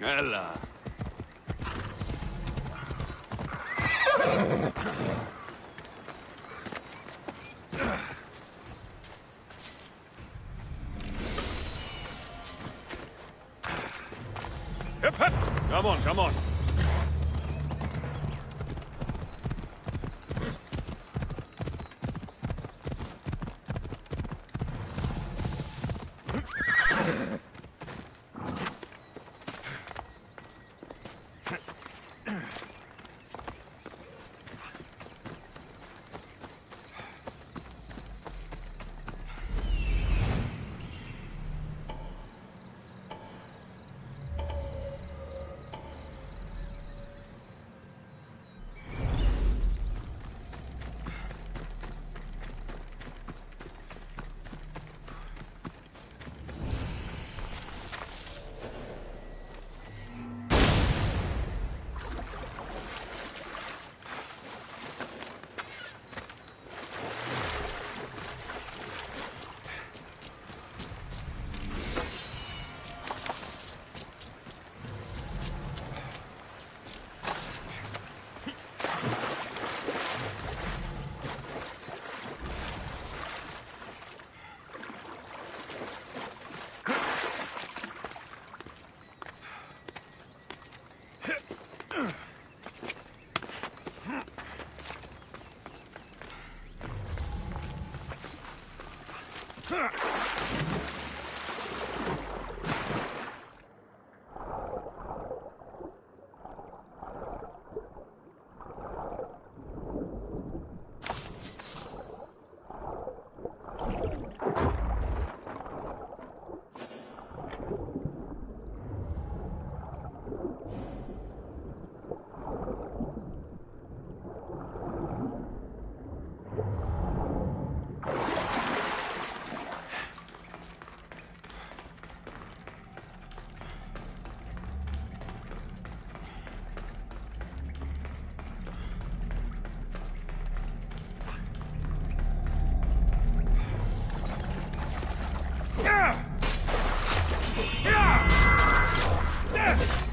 Ella. Come on, come on. Huh. Yeah! Yeah! Yeah!